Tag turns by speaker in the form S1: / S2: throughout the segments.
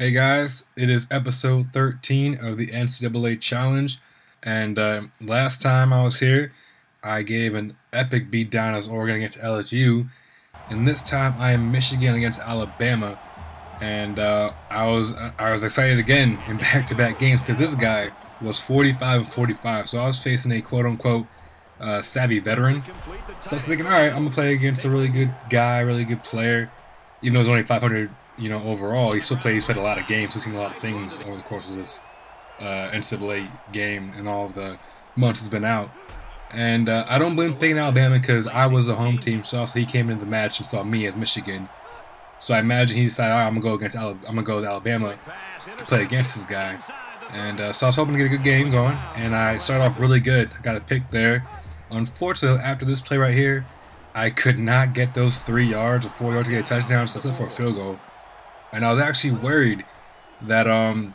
S1: Hey guys, it is episode 13 of the NCAA Challenge, and uh, last time I was here, I gave an epic beatdown as Oregon against LSU, and this time I am Michigan against Alabama, and uh, I was I was excited again in back-to-back games because this guy was 45 and 45, so I was facing a quote-unquote uh, savvy veteran. So I was thinking, all right, I'm gonna play against a really good guy, really good player, even though he's only 500 you know, overall, he still played. He's played a lot of games. He's seen a lot of things over the course of this uh, NCAA game and all the months it's been out. And uh, I don't blame picking Alabama because I was the home team, so he came into the match and saw me as Michigan. So I imagine he decided, all right, I'm gonna go against Alabama. I'm gonna go with Alabama to play against this guy. And uh, so I was hoping to get a good game going, and I started off really good. I got a pick there. Unfortunately, after this play right here, I could not get those three yards or four yards to get a touchdown, so I for a field goal and I was actually worried that um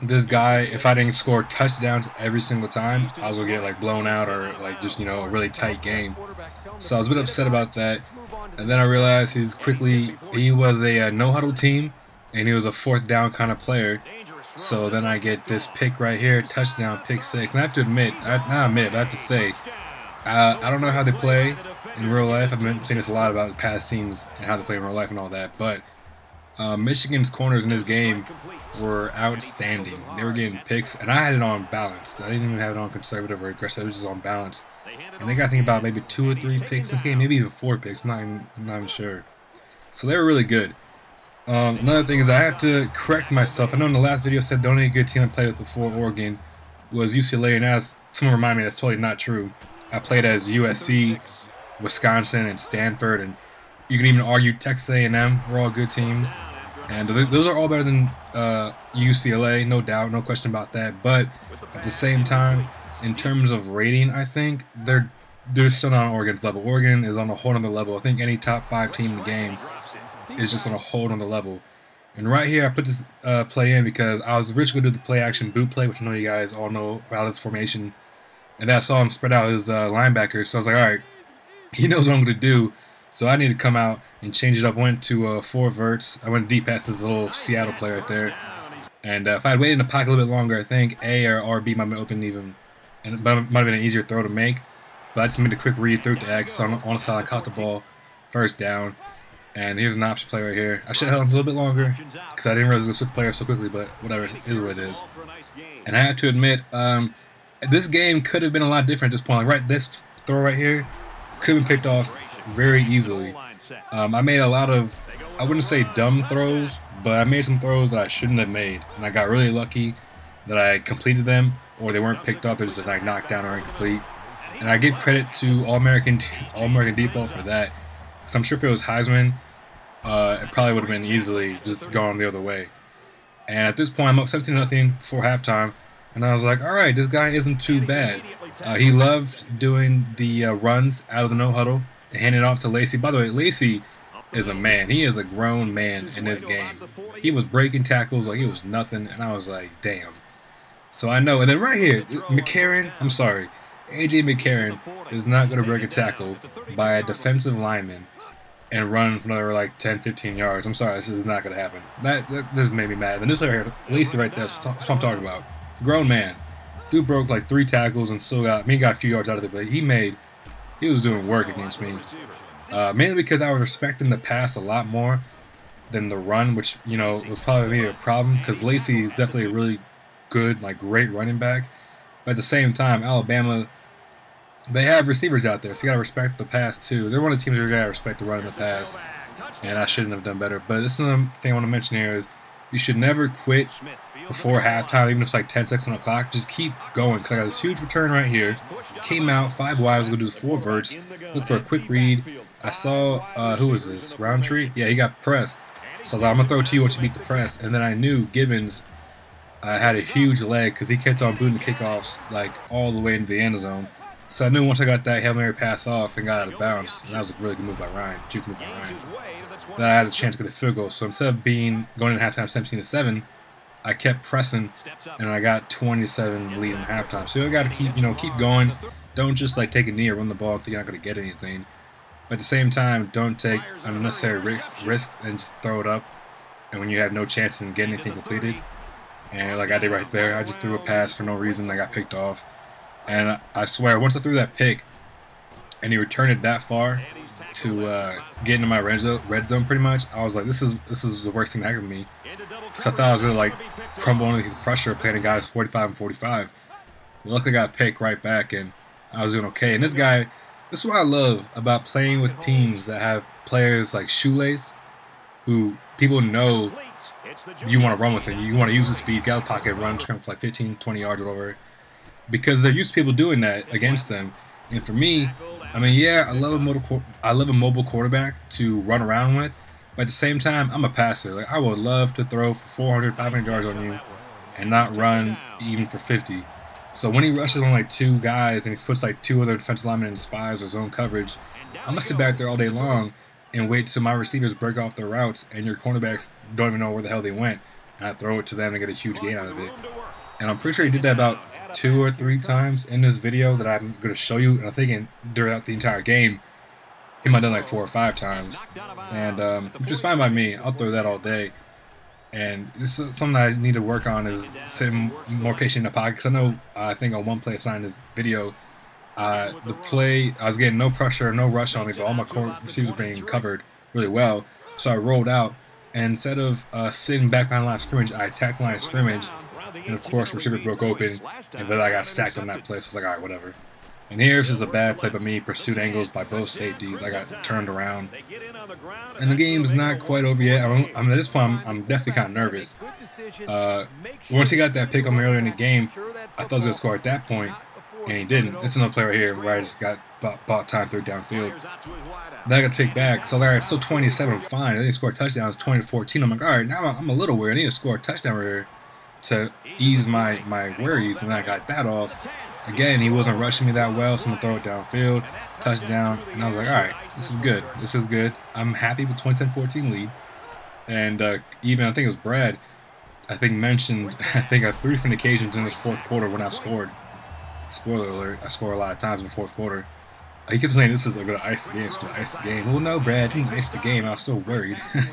S1: this guy, if I didn't score touchdowns every single time, I was gonna get like blown out or like just you know a really tight game. So I was a bit upset about that, and then I realized he's quickly he was a, a no huddle team, and he was a fourth down kind of player. So then I get this pick right here, touchdown, pick six. And I have to admit, I, not admit, I have to say, uh, I don't know how they play in real life. I've been saying this a lot about past teams and how they play in real life and all that, but uh, Michigan's corners in this game were outstanding. They were getting picks, and I had it on balance. I didn't even have it on conservative or aggressive. It was just on balance. And they got to think about maybe two or three picks in this game, maybe even four picks. I'm not even, I'm not even sure. So they were really good. Um, another thing is I have to correct myself. I know in the last video I said the only good team I played with before Oregon was UCLA, and as someone remind me that's totally not true. I played as USC, Wisconsin, and Stanford, and you can even argue Texas A&M were all good teams. And those are all better than uh, UCLA, no doubt, no question about that. But at the same time, in terms of rating, I think they're they're still not on Oregon's level. Oregon is on a whole other level. I think any top five team in the game is just on a whole other level. And right here, I put this uh, play in because I was originally going to do the play action boot play, which I know you guys all know about this formation. And I saw him spread out his uh, linebacker, so I was like, all right, he knows what I'm going to do. So I need to come out and change it up. Went to uh, four verts. I went deep past this little Seattle player right there. And uh, if I had waited in the pocket a little bit longer, I think A or RB might have been open even, and it might have been an easier throw to make. But I just made a quick read through to X on, on the side. I caught the ball, first down. And here's an option play right here. I should have held him a little bit longer because I didn't realize it was switch players so quickly, but whatever, it is what it is. And I have to admit, um, this game could have been a lot different at this point. Like right, this throw right here could have been picked off very easily. Um, I made a lot of, I wouldn't say dumb throws, but I made some throws that I shouldn't have made. And I got really lucky that I completed them or they weren't picked off. They're just like knocked down or incomplete. And I give credit to All American All American Depot for that. Because I'm sure if it was Heisman, uh, it probably would have been easily just gone the other way. And at this point, I'm up 17 nothing before halftime. And I was like, all right, this guy isn't too bad. Uh, he loved doing the uh, runs out of the no huddle hand it off to Lacy. By the way, Lacy is a man. He is a grown man in this game. He was breaking tackles like it was nothing, and I was like, damn. So I know. And then right here, McCarron, I'm sorry, AJ McCarron is not going to break a tackle by a defensive lineman and run for another like 10, 15 yards. I'm sorry, this is not going to happen. That, that just made me mad. And this player here, Lacy right there, that's what I'm talking about. Grown man. Dude broke like three tackles and still got, I mean, got a few yards out of it, but he made he was doing work against me. Uh, mainly because I was respecting the pass a lot more than the run, which, you know, was probably maybe a problem because Lacy is definitely a really good, like, great running back. But at the same time, Alabama, they have receivers out there, so you got to respect the pass, too. They're one of the teams where you got to respect the run and the pass, and I shouldn't have done better. But this is another thing I want to mention here is you should never quit before halftime, even if it's like 10 seconds on the clock. Just keep going because I got this huge return right here. Came out, five wide, was going to do the four verts. Look for a quick read. I saw, uh, who was this? Roundtree? Yeah, he got pressed. So I was like, I'm to throw to you once you beat the press. And then I knew Gibbons uh, had a huge leg because he kept on booting the kickoffs like all the way into the end zone. So I knew once I got that Hail Mary pass off and got out of bounds, and that was a really good move by Ryan, juke move by Ryan, that I had a chance to get a field goal. So instead of being going in halftime 17 to 7, I kept pressing, and I got 27 lead in halftime. So you got to keep, you know, keep going. Don't just like take a knee or run the ball and think you're not going to get anything. But at the same time, don't take unnecessary risks, risks and just throw it up. and when you have no chance in getting anything completed. And like I did right there, I just threw a pass for no reason. I got picked off. And I swear, once I threw that pick, and he returned it that far to uh, get into my red zone, red zone, pretty much, I was like, this is this is the worst thing that happened to me. Because I thought I was gonna like crumble under the pressure of playing guys 45 and 45. Well, luckily, I got picked right back, and I was doing okay. And this guy, this is what I love about playing with teams that have players like Shoelace, who people know you want to run with him. You want to use the speed, get out the pocket, run, come for like 15, 20 yards or whatever. Because they're used to people doing that against them. And for me, I mean, yeah, I love a mobile, I love a mobile quarterback to run around with. But at the same time, I'm a passer. Like I would love to throw for 400, 500 yards on you, and not run even for 50. So when he rushes on like two guys and he puts like two other defensive linemen in spies or zone coverage, I'm gonna sit back there all day long and wait till my receivers break off their routes and your cornerbacks don't even know where the hell they went, and I throw it to them and get a huge gain out of it. And I'm pretty sure he did that about two or three times in this video that I'm going to show you. And I'm thinking throughout the entire game, he might have done like four or five times. And um, which is fine by me. I'll throw that all day. And this is something I need to work on is sitting more patient in the pocket. Because I know, uh, I think on one play assigned this video, uh, the play, I was getting no pressure, no rush on me, but all my receivers were being covered really well. So I rolled out. And instead of uh, sitting back behind the line of scrimmage, I attacked the line of scrimmage and of course, receiver broke open, and but I got sacked on that play, so I was like, all right, whatever. And here's just a bad play by me, pursuit angles by both safeties. I got turned around. And the game's not quite over yet. I, I mean, at this point, I'm, I'm definitely kind of nervous. Uh, once he got that pick on me earlier in the game, I thought he was going to score at that point, and he didn't. It's another play right here where I just got bought, bought time through downfield. Then I got picked back. So, all right, still 27, I'm fine. I to score a touchdown. It's 20 to 14. I'm like, all right, now I'm a little weird. I need to score a touchdown right here to ease my, my worries, and I got that off. Again, he wasn't rushing me that well, so I'm going to throw it downfield, touchdown, and I was like, all right, this is good. This is good. I'm happy with 2010-14 lead. And uh, even, I think it was Brad, I think mentioned, I think on three different occasions in this fourth quarter when I scored. Spoiler alert, I score a lot of times in the fourth quarter. He kept saying this is going to ice the game, it's going to ice the game. Well, no, Brad, didn't ice the game. I was still worried.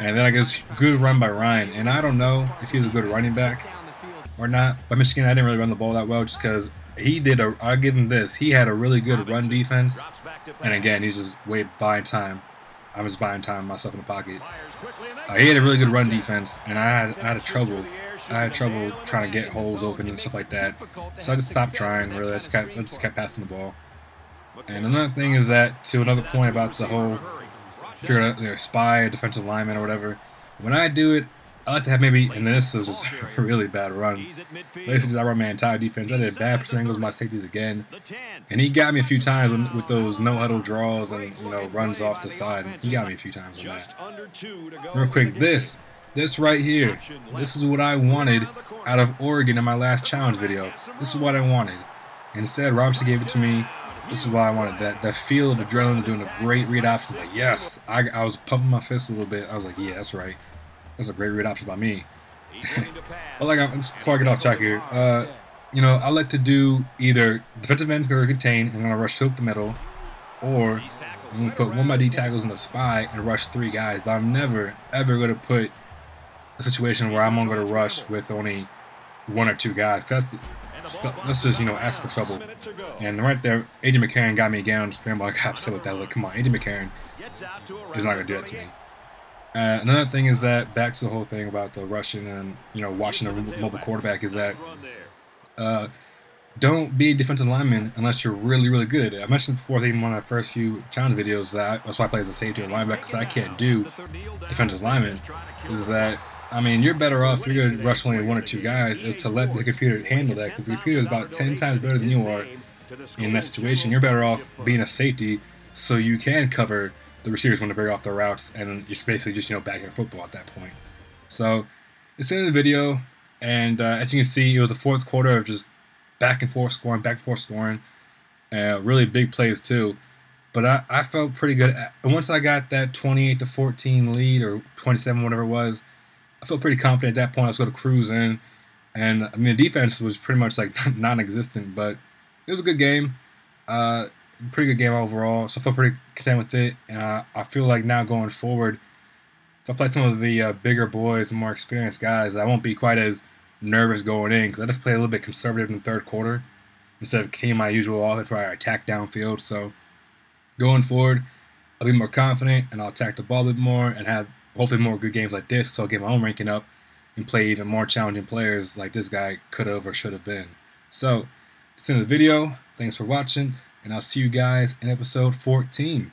S1: And then I guess good run by Ryan. And I don't know if he was a good running back or not. But Michigan, I didn't really run the ball that well just because he did a. I'll give him this. He had a really good run defense. And again, he's just way buying time. I'm just buying time myself in the pocket. Uh, he had a really good run defense, and I had I had a trouble. I had trouble trying to get holes open and stuff like that. So I just stopped trying. Really, I just kept I just kept passing the ball. And another thing is that to another point about the whole if you're a, a spy, a defensive lineman, or whatever, when I do it, I like to have maybe, and this is just a really bad run. Basically, I run my entire defense. I did bad triangles my safeties again, and he got me a few times with, with those no huddle draws and you know runs off the side. He got me a few times on that. Real quick, this, this right here, this is what I wanted out of Oregon in my last challenge video. This is what I wanted. Instead, Robinson gave it to me this is why I wanted that that feel of adrenaline doing a great read option. Like yes, I, I was pumping my fist a little bit. I was like, yeah, that's right. That's a great read option by me. but like, I'm, before I get off track here, uh, you know, I like to do either defensive ends going to contain and I'm going to rush up the middle, or I'm going to put one of my D tackles in the spy and rush three guys. But I'm never ever going to put a situation where I'm only going to rush with only one or two guys. That's let's just, you know, ask for trouble. And right there, AJ McCarron got me down. I'm like, upset with that. Like, come on, AJ McCarron is not going to do that to me. Uh, another thing is that, back to the whole thing about the rushing and, you know, watching the mobile quarterback, is that uh, don't be a defensive lineman unless you're really, really good. I mentioned before, I think in one of my first few challenge videos, that that's why I play as a safety or linebacker, because I can't do defensive lineman, is that I mean, you're better off if you're going to rush only one or two guys is to let the computer handle that because the computer is about 10 times better than you are in that situation. You're better off being a safety so you can cover the receivers want to break off their routes and you're basically just, you know, backing football at that point. So, it's the end of the video, and uh, as you can see, it was the fourth quarter of just back and forth scoring, back and forth scoring. Uh, really big plays, too. But I, I felt pretty good. Once I got that 28 to 14 lead or 27, whatever it was, I felt pretty confident at that point. I was going to cruise in, and I mean the defense was pretty much like non-existent, but it was a good game. Uh, pretty good game overall. So I feel pretty content with it. And I, I feel like now going forward, if I play some of the uh, bigger boys and more experienced guys, I won't be quite as nervous going in because I just play a little bit conservative in the third quarter instead of continuing my usual offense where I attack downfield. So going forward, I'll be more confident and I'll attack the ball a bit more and have hopefully more good games like this. So I'll get my own ranking up and play even more challenging players like this guy could have or should have been. So, it's the end of the video. Thanks for watching, and I'll see you guys in episode 14.